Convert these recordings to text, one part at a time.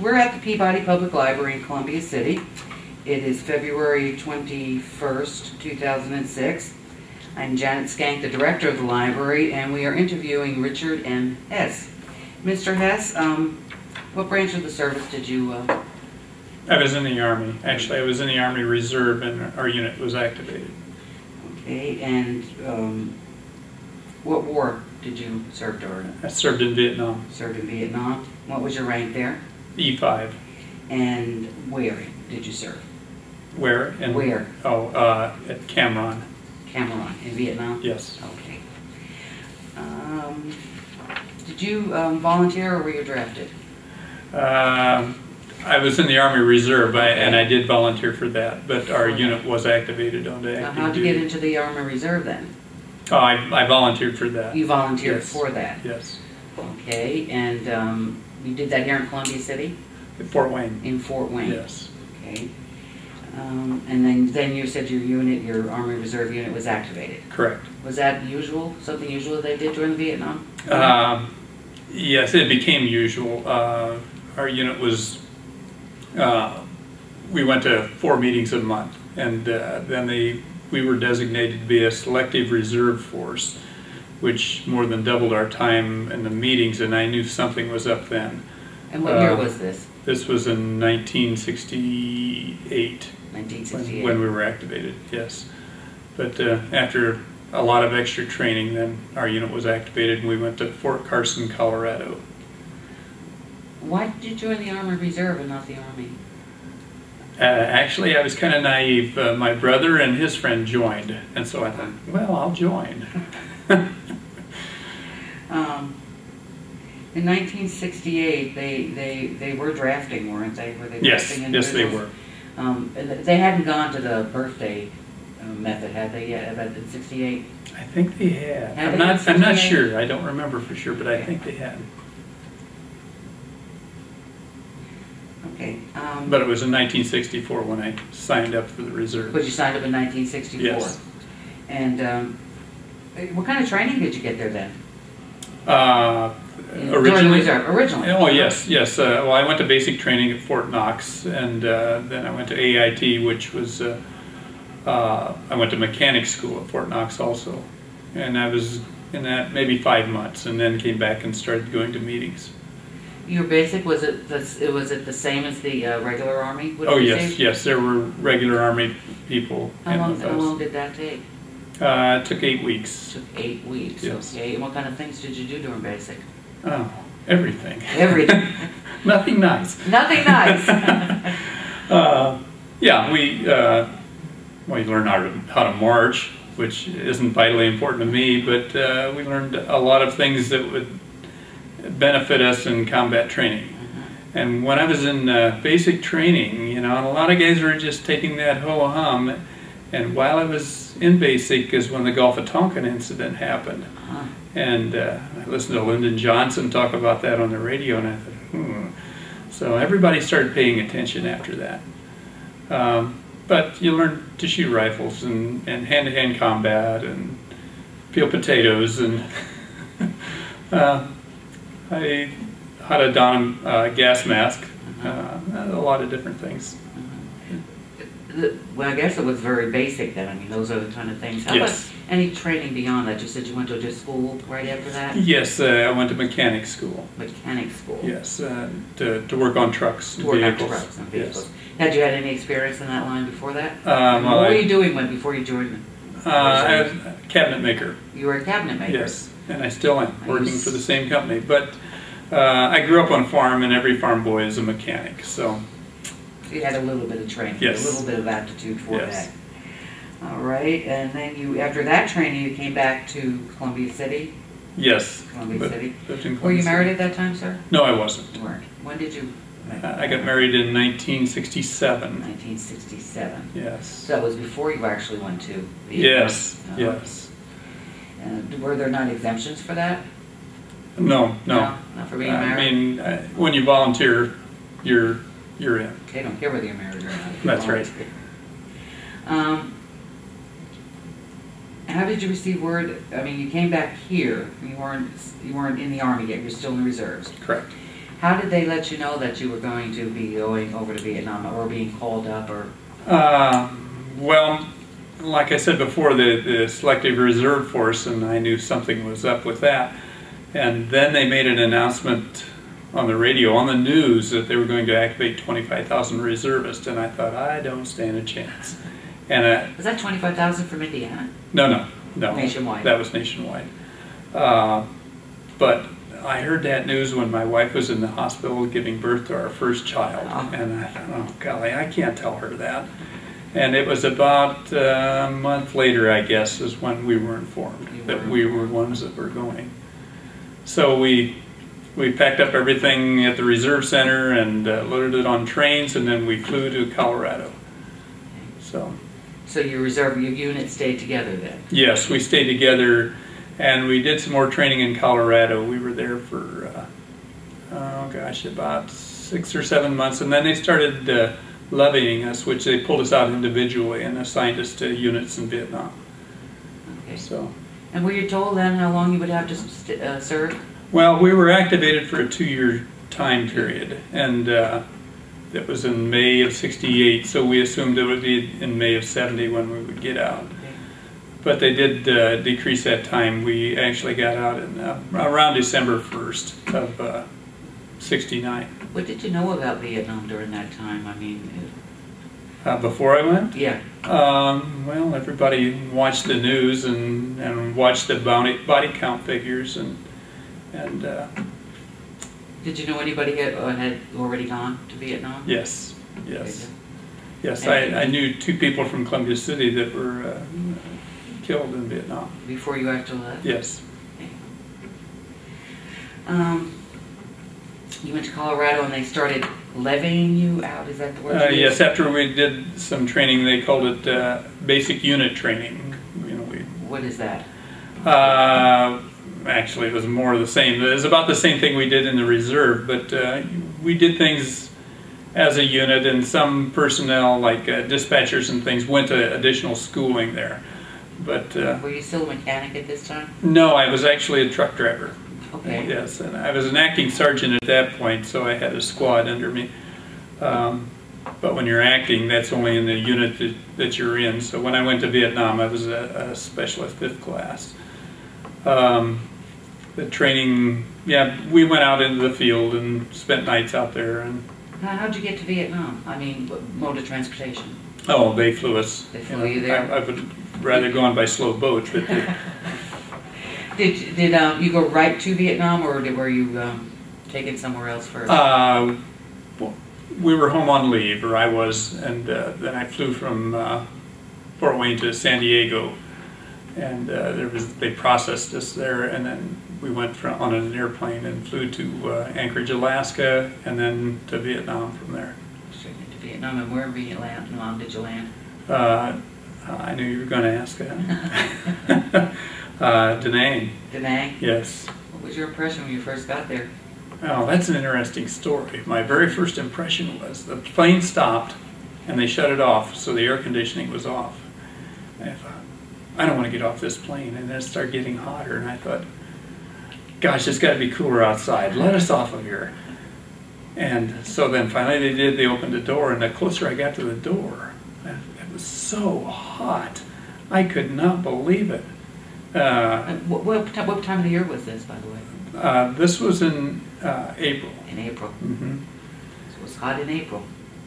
We're at the Peabody Public Library in Columbia City. It is February 21st, 2006. I'm Janet Skank, the director of the library, and we are interviewing Richard M. Hess. Mr. Hess, um, what branch of the service did you, uh, I was in the Army. Actually, I was in the Army Reserve and our unit was activated. okay, and um, what war did you serve during? I served in Vietnam, Served in Vietnam? What was your rank there? E5. And where did you serve? Where? In, Where? Oh, uh, at Cameron. Cameron, in Vietnam? Yes. Okay. Um, Did you um, volunteer or were you drafted? Um, I was in the Army Reserve I, and I did volunteer for that, but our unit was activated onto Now, active How'd you get into the Army Reserve then? Oh, I, I volunteered for that. You volunteered Yes. for that? Yes. Okay, and um, you did that here in Columbia City? At Fort Wayne. In Fort Wayne? Yes. Okay. Um, And then, then you said your unit, your Army Reserve unit was activated. Correct. Was that usual, something usual that they did during the Vietnam? Um, yes, it became usual. Uh, our unit was, uh, we went to four meetings a month, and uh, then they, we were designated to be a selective reserve force, which more than doubled our time in the meetings, and I knew something was up then. And what year uh, was this? This was in 1968 when, 1968? when we were activated, yes. But uh, after a lot of extra training, then our unit was activated and we went to Fort Carson, Colorado. Why did you join the Army Reserve and not the Army? Uh, actually, I was kind of naive. Uh, my brother and his friend joined, and so I thought, well, I'll join. Um, in 1968, they, they, they were drafting, weren't they? Were they yes, drafting yes, they were. Um, they hadn't gone to the birthday uh, method, had they yet, about in 68? I think they had. Had I'm they not. I'm not sure. I don't remember for sure, but I think they had. Okay. Um, But it was in 1964 when I signed up for the reserve. but you signed up in 1964? Yes. And um, what kind of training did you get there then? Uh, originally, originally? Oh, yes, yes. Uh, well, I went to basic training at Fort Knox, and uh, then I went to AIT, which was, uh, uh, I went to mechanic school at Fort Knox also. And I was in that maybe five months, and then came back and started going to meetings. Your basic, was it, the- was it the same as the uh, regular Army? would Oh, yes, say? yes. There were regular Army people How in long, how long did that take? Uh, it took eight weeks. Took eight weeks, Yes. okay. And what kind of things did you do during basic? Oh, everything. Everything. Nothing nice. Nothing nice. Uh, yeah, we uh, we learned how to how to march, which isn't vitally important to me, but uh, we learned a lot of things that would benefit us in combat training. And when I was in uh, basic training, you know, and a lot of guys were just taking that ho hum. And while I was in basic, is when the Gulf of Tonkin incident happened. Huh. And uh, I listened to Lyndon Johnson talk about that on the radio, and I thought, hmm. So everybody started paying attention after that. Um, but you learn to shoot rifles and, and hand-to-hand combat and peel potatoes and uh, I how to don a gas mask, uh, a lot of different things. The- Well, I guess it was very basic then. I mean, those are the kind of things. How about Yes. any training beyond that? You said you went to a school right after that? Yes, uh, I went to mechanic school. Mechanic school? Yes, uh, to, to work on trucks, To work on vehicles. trucks and Yes. Had you had any experience in that line before that? Um, What were you doing when, before you joined? Uh, I was a cabinet maker. You were a cabinet maker? Yes, and I still am working for the same company. But uh, I grew up on a farm, and every farm boy is a mechanic. So You had a little bit of training, Yes. a little bit of aptitude for Yes. that. All right, and then you, after that training, you came back to Columbia City? yes, Columbia but City. lived in Were you Columbia married City. at that time, sir? No, I wasn't. You weren't. When did you? I got married in 1967. 1967. Yes. So that was before you actually went to Vietnam? Yes. Oh. Yes. And were there not exemptions for that? No. No. Not for being married. I married? mean, uh, when you volunteer, you're you're in. They don't care whether you're married or not. That's right. Um, how did you receive word, I mean, you came back here, you weren't, you weren't in the army yet, you're still in the reserves. Correct. How did they let you know that you were going to be going over to Vietnam or being called up or? Uh, well, like I said before, the, the Selective Reserve Force, and I knew something was up with that. And then they made an announcement on the radio, on the news, that they were going to activate 25,000 reservists, and I thought, I don't stand a chance. And uh, Was that twenty-five thousand from Indiana? no, no, no. Nationwide. That was nationwide. Uh, but I heard that news when my wife was in the hospital giving birth to our first child. Oh. And I thought, oh, golly, I can't tell her that. And it was about uh, a month later, I guess, is when we were informed You that were we were ones that were going. So we we packed up everything at the reserve center and uh, loaded it on trains, and then we flew to Colorado. So. So your reserve, your unit stayed together then? Yes, we stayed together, and we did some more training in Colorado. We were there for, uh, oh gosh, about six or seven months, and then they started uh, levying us, which they pulled us out individually and assigned us to units in Vietnam. Okay. So, And were you told then how long you would have to uh, serve? Well, we were activated for a two-year time period, and uh, that was in May of '68. So we assumed it would be in May of '70 when we would get out. But they did uh, decrease that time. We actually got out in uh, around December 1st of uh, 69. What did you know about Vietnam during that time? I mean, Uh, before I went, yeah, um, well, everybody watched the news and, and watched the bounty, body count figures and and uh, did you know anybody had, uh, had already gone to Vietnam? yes, yes, yes. I, I knew two people from Columbia City that were uh, killed in Vietnam. Before you actually left? Yes. Um, you went to Colorado and they started levying you out, is that the word? Uh, you yes, used? after we did some training, they called it uh, basic unit training. You know, we What is that? Uh, actually, it was more of the same. It was about the same thing we did in the reserve, but uh, we did things as a unit, and some personnel, like uh, dispatchers and things, went to additional schooling there. But uh, Were you still a mechanic at this time? no, I was actually a truck driver. Okay. Yes, and I was an acting sergeant at that point, so I had a squad under me. Um, but when you're acting, that's only in the unit that, that you're in. So when I went to Vietnam, I was a, a specialist fifth class. Um, the training, yeah, we went out into the field and spent nights out there. And How, how'd you get to Vietnam? I mean, what mode of transportation? oh, they flew us. They flew you there? I, I would rather gone by slow boat, but the, Did, did um, you go right to Vietnam or did, were you um, taken somewhere else first? Uh, well, we were home on leave, or I was, and uh, then I flew from uh, Fort Wayne to San Diego, and uh, there was they processed us there, and then we went from, on an airplane and flew to uh, Anchorage, Alaska, and then to Vietnam from there. Straight into Vietnam. And where in Vietnam did you land? Uh, I knew you were going to ask that. uh, Da Nang, Da Nang? yes. What was your impression when you first got there? Oh, that's an interesting story. My very first impression was the plane stopped and they shut it off, so the air conditioning was off. I thought, I don't want to get off this plane. And then it started getting hotter, and I thought, gosh, it's got to be cooler outside. Let us off of here. And so then finally they did, they opened the door, and the closer I got to the door, it was so hot. I could not believe it. Uh, what, what, what time of the year was this, by the way? uh, this was in uh, April. In April. hmm So it was hot in April.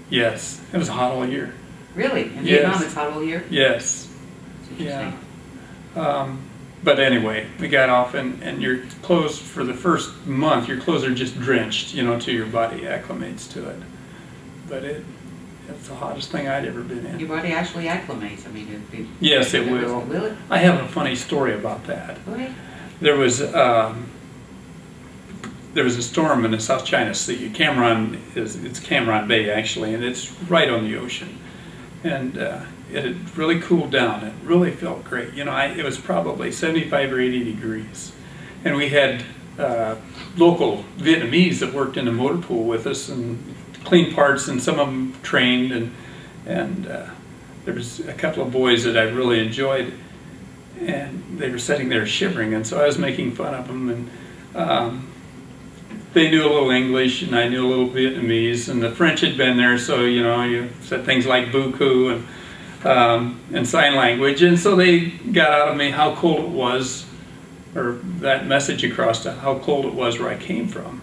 Yes, it was hot all year. Really? In Yes. Vietnam, it's hot all year? Yes. Yeah. Um, but anyway, we got off, and, and your clothes for the first month, your clothes are just drenched, you know, till your body acclimates to it. But it, it's the hottest thing I'd ever been in. Your body actually acclimates. I mean, it, it, Yes, it it will. Will it? I have a funny story about that. Ahead. There was um, there was a storm in the South China Sea. Cameron is it's Cameron Bay actually, and it's right on the ocean. And uh, it had really cooled down. It really felt great. You know, I, it was probably 75 or 80 degrees, and we had uh, local Vietnamese that worked in the motor pool with us and cleaned parts, and some of them trained, and and uh, there was a couple of boys that I really enjoyed and they were sitting there shivering, and so I was making fun of them. And um, they knew a little English and I knew a little Vietnamese and the French had been there, so you know you said things like buku and um, and sign language, and so they got out of me how cold it was, or that message across to how cold it was where I came from.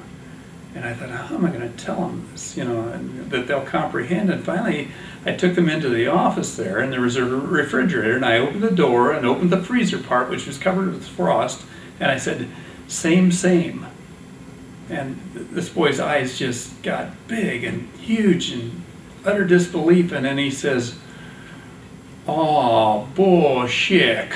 And I thought, how am I going to tell them this, you know, that they'll comprehend? And finally, I took them into the office there, and there was a refrigerator, and I opened the door and opened the freezer part, which was covered with frost, and I said, same, same. And this boy's eyes just got big and huge and utter disbelief, and then he says, oh, bullshit.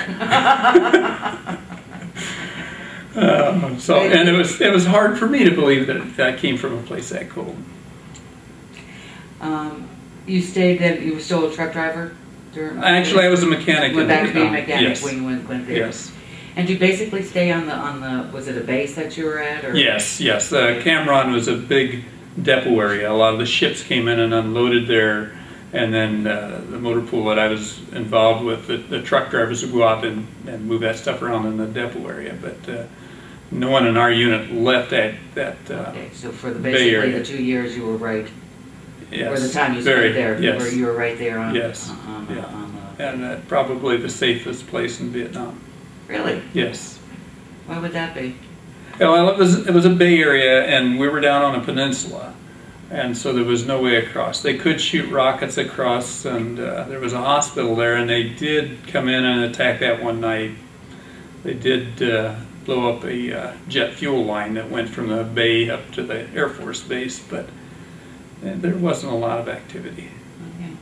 Uh, so, and it was it was hard for me to believe that that came from a place that cold. Um, you stayed then, you were still a truck driver? during- Actually, I was a mechanic. Went back to being a mechanic Yes. when you went, went there? Yes. And you basically stay on the, on the, was it a base that you were at, or? Yes, yes. Uh, Cameron was a big depot area. A lot of the ships came in and unloaded there, and then uh, the motor pool that I was involved with, the, the truck drivers would go out and, and move that stuff around in the depot area. But uh, no one in our unit left that that. Uh, Okay, so for the, Bay basically Area. the two years you were right, yes, or the time you very, spent there, you Yes. were, you were right there on, Yes, on, yeah. on and uh, probably the safest place in Vietnam. really? Yes. Why would that be? Well, it was it was a bay area, and we were down on a peninsula, and so there was no way across. They could shoot rockets across, and uh, there was a hospital there, and they did come in and attack that one night. They did uh, blow up a uh, jet fuel line that went from the bay up to the Air Force base, but uh, there wasn't a lot of activity. Okay.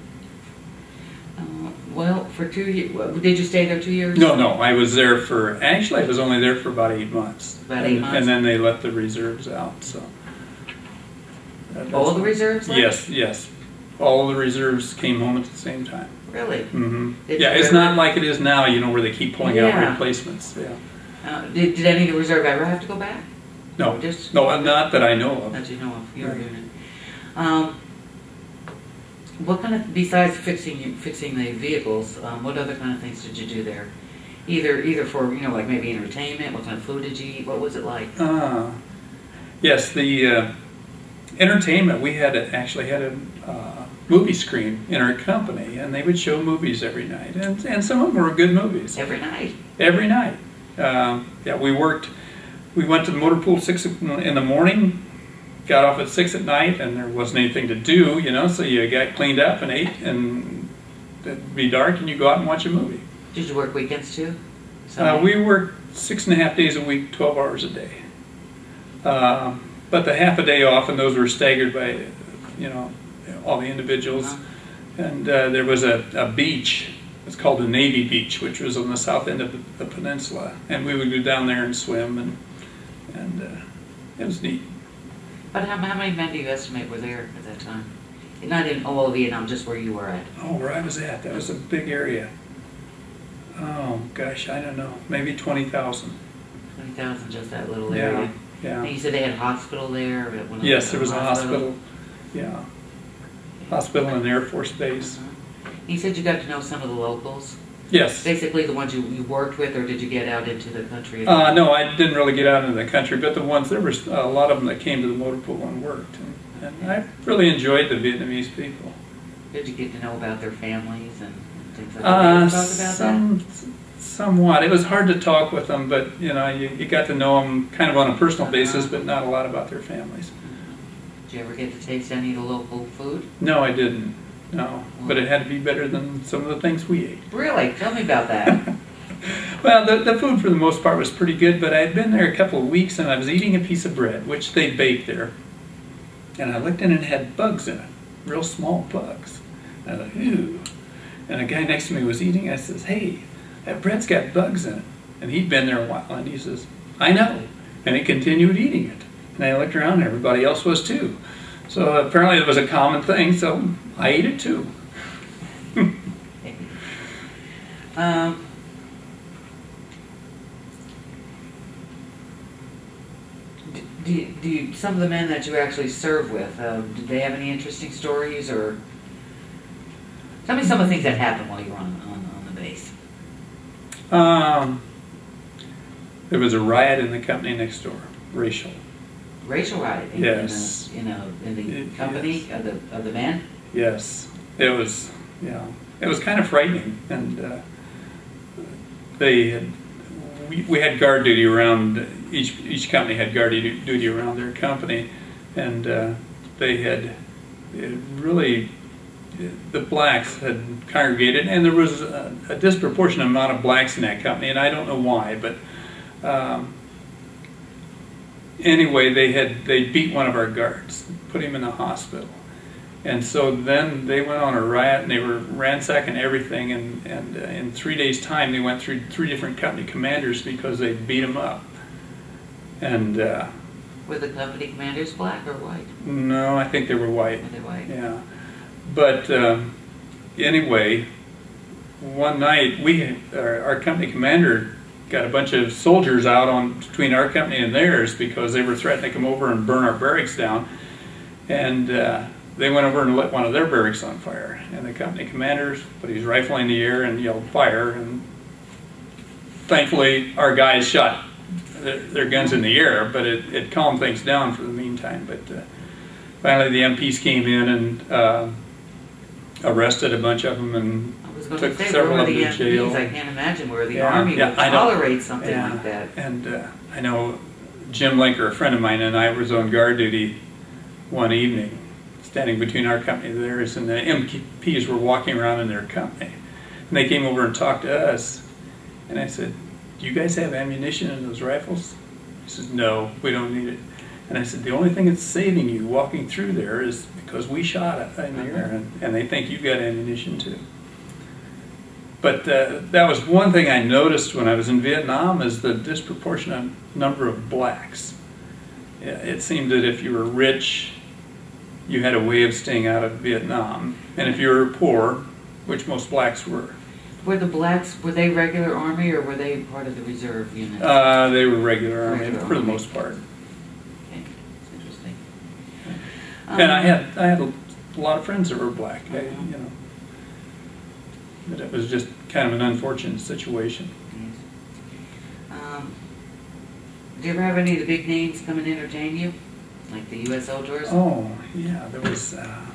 Uh, Well, for two years, did you stay there two years? No, no, I was there for actually I was only there for about eight months. About eight and, months? and then they let the reserves out. So All the reserves left? Yes, yes. All of the reserves came home at the same time. Really? hmm Did Yeah, you it's ever- not like it is now, you know, where they keep pulling out Yeah. replacements. Yeah. Uh, did, did any of the reserve ever have to go back? No, Just- no, not that I know of. That you know of, your Right. unit. Um, what kind of, besides fixing, fixing the vehicles, um, what other kind of things did you do there? Either, either for, you know, like maybe entertainment, what kind of food did you eat, what was it like? Ah, yes, the uh, entertainment, we had, a- actually had a uh, movie screen in our company, and they would show movies every night, and, and some of them were good movies. Every night? Every night. Um, yeah, we worked, we went to the motor pool six in the morning, got off at six at night, and there wasn't anything to do, you know, so you got cleaned up and ate, and it'd be dark, and you go out and watch a movie. Did you work weekends too? Uh, we worked six and a half days a week, 12 hours a day. Um, but the half a day off, and those were staggered by, you know, all the individuals. Uh-huh. And uh, there was a, a beach, it's called the Navy Beach, which was on the south end of the, the peninsula. And we would go down there and swim, and, and uh, it was neat. But how, how many men do you estimate were there at that time? Not in all of Vietnam, just where you were at. Oh, where I was at, that was a big area. Oh, gosh, I don't know, maybe 20,000. Twenty thousand, just that little Yeah, area. Yeah. You said they had a hospital there? or one Yes, there was a hospital, yeah. Hospital and Air Force Base. You said you got to know some of the locals, Yes. basically the ones you, you worked with, or did you get out into the country? Uh, no, I didn't really get out into the country, but the ones, there was a lot of them that came to the motor pool and worked. And, and I really enjoyed the Vietnamese people. Did you get to know about their families and things like that? Uh, Did you talk about that? Some, somewhat. It was hard to talk with them, but you know, you, you got to know them kind of on a personal uh-huh. basis, but not a lot about their families. Mm-hmm. Did you ever get to taste any of the local food? No, I didn't. No, but it had to be better than some of the things we ate. Really? Tell me about that. Well, the, the food for the most part was pretty good, but I had been there a couple of weeks and I was eating a piece of bread, which they bake there. And I looked in and it had bugs in it, real small bugs. And I thought, ooh. And a guy next to me was eating. I says, hey, that bread's got bugs in it. And he'd been there a while and he says, I know. And he continued eating it. And I looked around and everybody else was too. So apparently it was a common thing, so I ate it too. um, do, you- do you, some of the men that you actually serve with, um, did they have any interesting stories or? Tell me some of the things that happened while you were on, on, on the base. Um, there was a riot in the company next door, racial. racial rioting Yes. in the, you know, in the It- company yes. of the, of the men. Yes, it was, yeah, it was kind of frightening, and uh, they had, we, we had guard duty around, each, each company had guard duty duty around their company, and uh, they had it really, the blacks had congregated, and there was a, a disproportionate amount of blacks in that company, and I don't know why, but um, anyway, they had, they beat one of our guards, put him in the hospital. And so then they went on a riot and they were ransacking everything. And, and uh, in three days' time, they went through three different company commanders because they beat them up. And uh, Were the company commanders black or white? no, I think they were white. Were they white? Yeah. But um, anyway, one night we our, our company commander got a bunch of soldiers out on between our company and theirs because they were threatening to come over and burn our barracks down. And uh, they went over and lit one of their barracks on fire. And the company commander put his rifle in the air and yelled fire. And thankfully, our guys shot their, their guns in the air, but it, it calmed things down for the meantime. But uh, finally, the MPs came in and uh, arrested a bunch of them. And I was going to Took say, where several were of the them to jail. MPs? I can't imagine where the Yeah, army yeah, would I don't- tolerate something yeah, like that. And uh, I know Jim Linker, a friend of mine, and I was on guard duty one evening, standing between our company and theirs, and the MPs were walking around in their company. And they came over and talked to us. And I said, Do you guys have ammunition in those rifles? He says, No, we don't need it. And I said, The only thing that's saving you walking through there is because we shot it in the air, and, and they think you've got ammunition too. But uh, that was one thing I noticed when I was in Vietnam is the disproportionate number of blacks. It seemed that if you were rich, you had a way of staying out of Vietnam, and if you were poor, which most blacks were, Were the blacks, were they regular army or were they part of the reserve unit? uh, they were regular army Regular for the most part. Okay, that's interesting. And I Um, had I had a lot of friends that were black, I, you know. But it was just kind of an unfortunate situation. Um, Do you ever have any of the big names come and entertain you? Like the USO tours? Oh, yeah, there was, uh,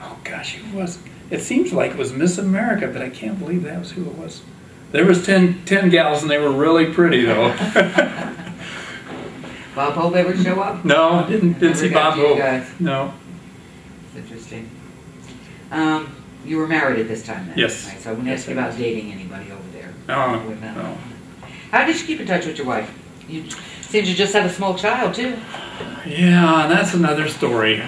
oh gosh, who was, it seems like it was Miss America, but I can't believe that was who it was. There was 10, 10 gals and they were really pretty though. Bob Hope ever show up? no, didn't, didn't see Bob Hope. guys. No, It's interesting. Um, you were married at this time then? Yes. Right, so I wouldn't Yes, ask you about dating anybody over there. no, no. How did you keep in touch with your wife? You seems you just had a small child too. Yeah, and that's another story.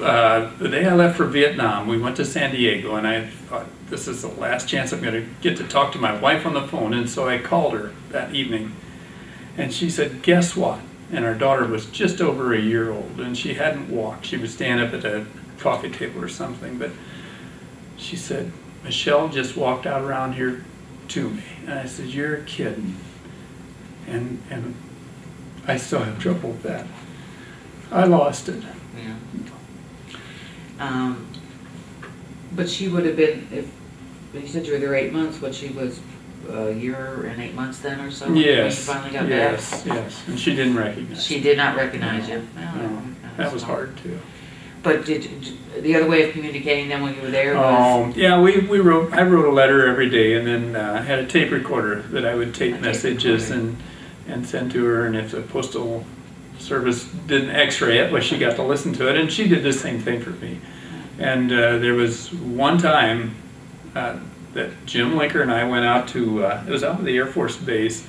Uh, the day I left for Vietnam, we went to San Diego, and I thought this is the last chance I'm going to get to talk to my wife on the phone. And so I called her that evening, and she said, "Guess what?" And our daughter was just over a year old, and she hadn't walked. She would stand up at a coffee table or something, but she said, "Michelle just walked out around here to me," and I said, "You're kidding." And and I still have trouble with that. I lost it. Yeah. Um, but she would have been if you said you were there eight months. What she was a year and eight months then or so. when Yes. you finally got yes. back. Yes. And she didn't recognize. She did not recognize you. No, Oh, no. that was hard too. But did, did- the other way of communicating then when you were there was Oh, yeah. We, we wrote. I wrote a letter every day, and then uh, had a tape recorder that I would A tape tape messages recorder. and and send to her. And if the postal service didn't X-ray it, well, she got to listen to it, and she did the same thing for me. And uh, there was one time uh, that Jim Linker and I went out to. Uh, it was out of the Air Force Base,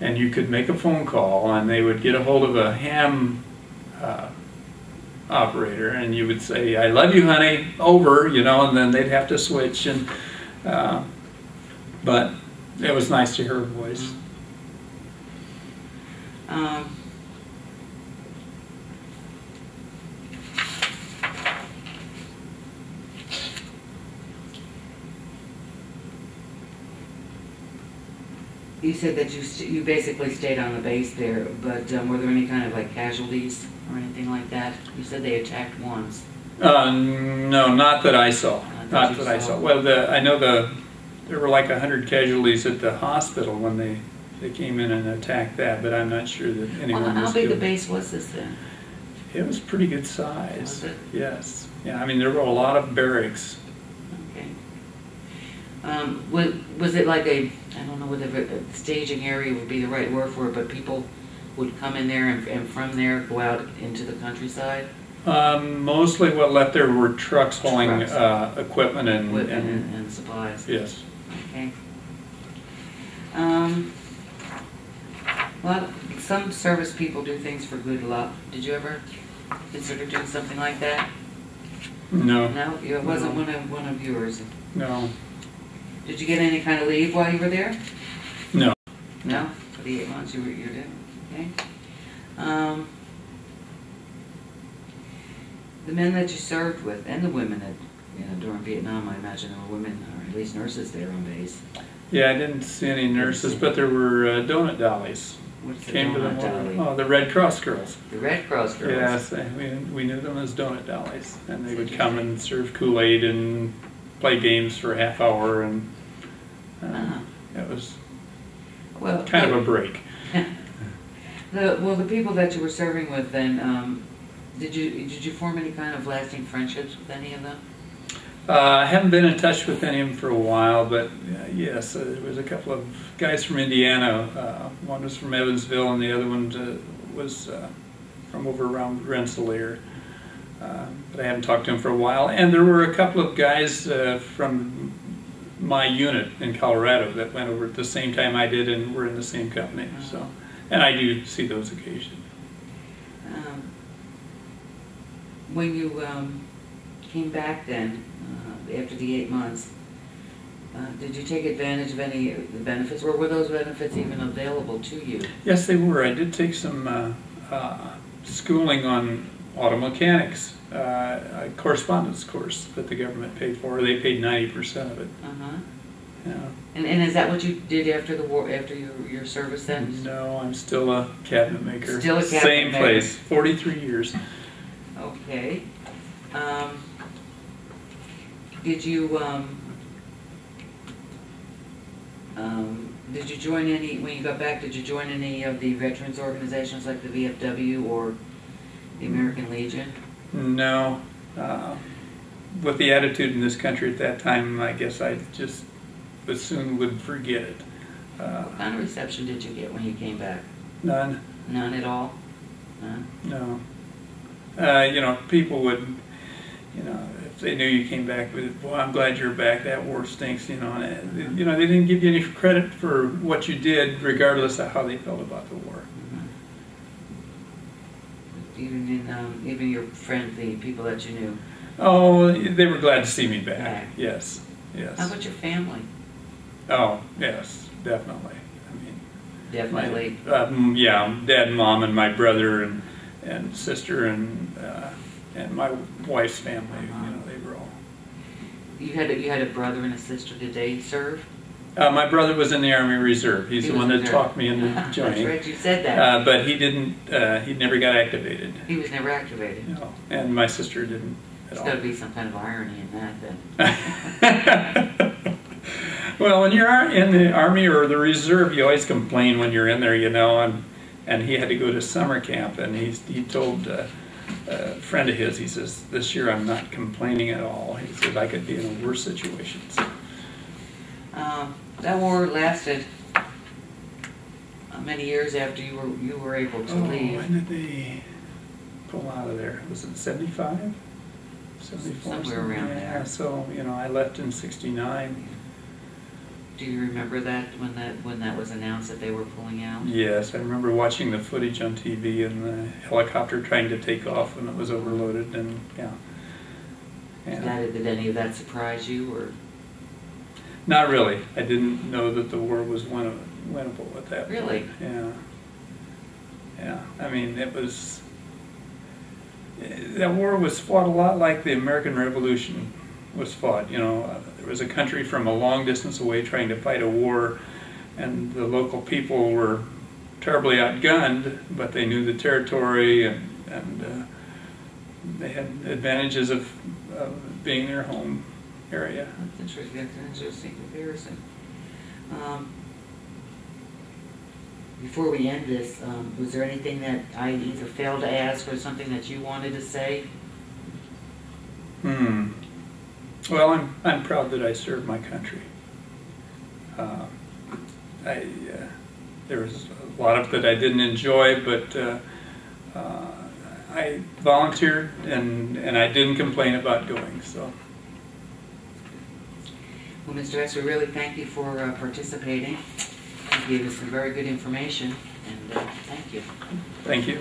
and you could make a phone call, and they would get a hold of a ham. Uh, operator and you would say i love you honey over you know and then they'd have to switch and uh, but it was nice to hear her voice um, You said that you st- you basically stayed on the base there, but um, were there any kind of like casualties or anything like that? You said they attacked once. uh, no not that i saw Not that not that i saw. well the i know the there were like 100 casualties at the hospital when they they came in and attacked that, but I'm not sure that Well, anyone how was big a killed. base was this then? It was pretty good size. Was it? Yes. Yeah, I mean, there were a lot of barracks. Um, was, was it like a, I don't know whether a staging area would be the right word for it, but people would come in there and, and from there go out into the countryside? Um, mostly what left there were trucks hauling, Trucks. uh, equipment and, Equipment and, and, and supplies? yes. Okay. Um, well, some service people do things for good luck. Did you ever consider doing something like that? No, No, it wasn't one of, one of yours. no, Did you get any kind of leave while you were there? no. No, for the eight months you were, you there, okay? Um, the men that you served with and the women that, you know, during Vietnam, I imagine there were women, or at least nurses there on base. Yeah, I didn't see any nurses, but there were uh, donut dollies. What's the Came to donut them. dolly? Oh, the Red Cross girls. The Red Cross girls? Yes, we, we knew them as donut dollies, and they would come and serve Kool-Aid and play games for a half hour, and uh, it was Well, kind of a break. The, well, the people that you were serving with then, um, did you, did you form any kind of lasting friendships with any of them? Uh, I haven't been in touch with any of them for a while, but uh, yes, uh, there was a couple of guys from Indiana. Uh, one was from Evansville, and the other one uh, was uh, from over around Rensselaer. Uh, but I haven't talked to him for a while. And there were a couple of guys uh, from my unit in Colorado that went over at the same time I did, and were in the same company. So, and I do see those occasions. Um, When you um, came back then, uh, after the eight months, uh, did you take advantage of any of the benefits, or were those benefits even available to you? Yes, they were. I did take some uh, uh, schooling on auto mechanics, uh, a correspondence course that the government paid for. They paid ninety percent of it. Uh-huh. Yeah. And, and is that what you did after the war, after your, your service then? No, I'm still a cabinet maker. Still a cabinet Same maker. place, forty-three years. Okay. Um, Did you, um, um, did you join any, when you got back, did you join any of the veterans organizations like the VFW or the American Legion? No, uh, with the attitude in this country at that time, I guess I just as soon would forget it. Uh, What kind of reception did you get when you came back? none. None at all? None? No. Uh, you know, people would, you know, if they knew you came back with, well, I'm glad you're back, that war stinks, you know, and, you know, they didn't give you any credit for what you did regardless of how they felt about the war. Mhm. Even in, um, even your friends, the people that you knew? Oh, they were glad to see me back, Back. yes, How about your family? Oh, yes, definitely. I mean, my- Definitely. uh, mm, yeah, dad and mom and my brother and, and sister and, uh, and my wife's family, you know, they were all. You had, a- you had a brother and a sister, did they serve? Uh, my brother was in the Army Reserve. He's He the one that talked me into joining. That's right, you said that. Uh, but he didn't, uh, he never got activated. He was never activated. Know, and my sister didn't at There's all. gotta be some kind of irony in that then. well, when you're in the Army or the Reserve, you always complain when you're in there, you know, and, and he had to go to summer camp and he's, he told uh, a friend of his, he says, this year I'm not complaining at all. He says, I could be in a worse situation. So, Um, that war lasted uh, many years after you were, you were able to Oh, leave. when did they pull out of there? Was it 75? 74? Somewhere around yeah, there. So, you know, I left in 69. Do you remember that, when that, when that was announced that they were pulling out? Yes, I remember watching the footage on TV and the helicopter trying to take off when it was overloaded and, yeah. Did Yeah. that- Did any of that surprise you, or? Not really. I didn't know that the war was win- winnable at that point. Really? Yeah. Yeah, I mean, it was, that war was fought a lot like the American Revolution was fought, you know. There was a country from a long distance away trying to fight a war, and the local people were terribly outgunned, but they knew the territory and, and uh, they had advantages of, of being their home area. That's interesting, that's an interesting comparison. Um, before we end this, um, was there anything that I either failed to ask or something that you wanted to say? Hmm. Well, I'm, I'm proud that I served my country. Uh, I, uh, there was a lot of that I didn't enjoy, but uh, uh, I volunteered and, and I didn't complain about going, so. Well, Mr. Hess, we really thank you for uh, participating. You gave us some very good information, and uh, thank you. Thank you.